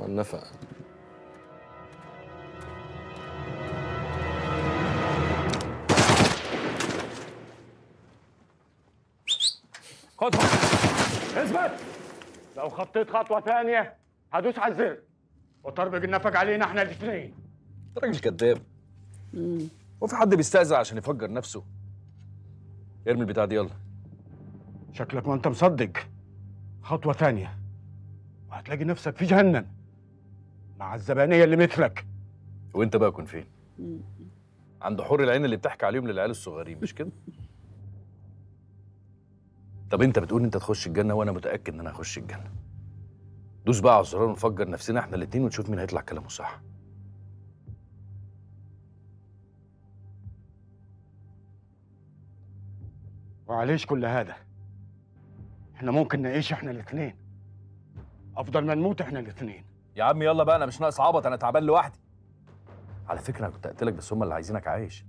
هو النفق. خدها اثبت. لو خطيت خطوة تانية هدوس على الزر. وطربق النفق علينا إحنا الاثنين. انت راجل كداب هو في حد بيستأذن عشان يفجر نفسه؟ ارمي البتاع دي يلا. شكلك ما انت مصدق. خطوة تانية وهتلاقي نفسك في جهنم. مع الزبانية اللي مثلك. وانت بقى كن فين؟ عند حور العين اللي بتحكي عليهم للعيال الصغيرين مش كده؟ طب انت بتقول انت تخش الجنة وأنا متأكد ان أنا هخش الجنة. دوس بقى على الزرار ونفجر نفسنا إحنا الاتنين ونشوف مين هيطلع كلامه صح. وعليش كل هذا. إحنا ممكن نعيش إحنا الاثنين افضل ما نموت إحنا الاثنين يا عم يلا بقى أنا مش ناقص عبط أنا تعبان لوحدي. على فكرة أنا كنت قلت بس هم اللي عايزينك عايش.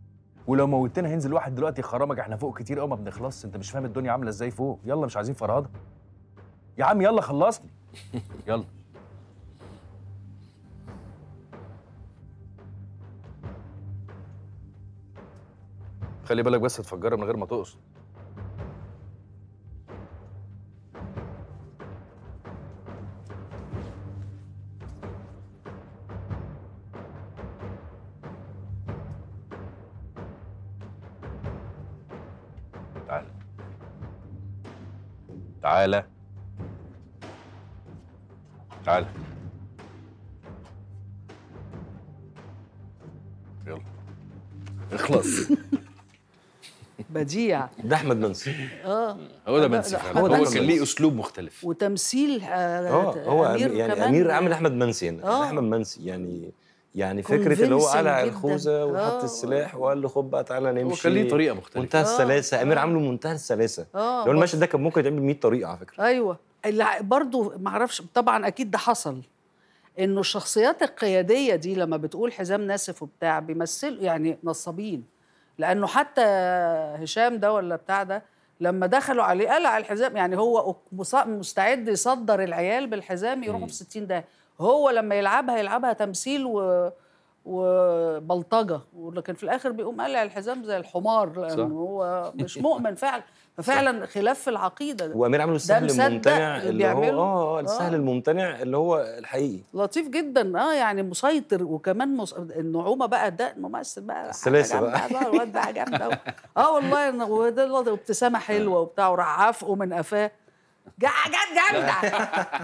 ولو موتنا هينزل واحد دلوقتي يخرمك إحنا فوق كتير قوي ما بنخلصش. أنت مش فاهم الدنيا عاملة إزاي فوق. يلا مش عايزين فرهدة. يا عم يلا خلصني. يلا. خلي بالك بس تفجرها من غير ما تقصد. تعال. تعالى تعالى يلا. اخلص. بديع. ده أحمد منسي آه. هو ده منسي هو ده هو. كان ليه أسلوب مختلف. وتمثيل آه آه هو أمير يعني كمان. أمير عامل أحمد منسي هنا آه. أحمد منسي يعني يعني فكرة اللي هو قلع. الخوذة وحط آه. السلاح وقال له خد بقى تعالى نمشي. هو كان ليه طريقة مختلفة. منتهى آه، السلاسة. أمير آه. عامله منتهى السلاسة. آه. لو المشهد ده كان ممكن يتعمل 100 طريقة على فكرة. أيوه. اللي برضو ما أعرفش. طبعا أكيد ده حصل. إنه الشخصيات القيادية دي لما بتقول حزام ناسف وبتاع بيمثلوا يعني نصابين. لأنه حتى هشام ده ولا بتاع ده لما دخلوا عليه قلع الحزام. يعني هو مستعد يصدر العيال بالحزام يروحوا في 60 ده هو لما يلعبها يلعبها تمثيل و وبلطجة ولكن في الآخر بيقوم قلع الحزام زي الحمار لأنه صح. هو مش مؤمن فعلا ففعلا خلاف في العقيدة ده. وأمير عامله السهل الممتنع اللي هو. آه آه، السهل آه. الممتنع اللي هو الحقيقي لطيف جدا آه يعني مسيطر وكمان مص... النعومة بقى ده الممثل بقى السلاسة حاجة بقى. جامدة الواد جامدة أوي. آه والله إنه- وده الواد ابتسامه حلوة وبتاع وراح عافقه من قفاه جت جامدة.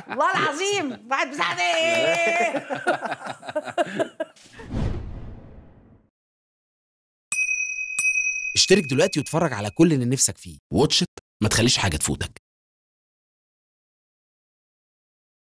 والله العظيم. بعد بتاع إيه؟ اشترك دلوقتي واتفرج على كل اللي نفسك فيه. واتش ما تخليش حاجة تفوتك.